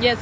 Yes.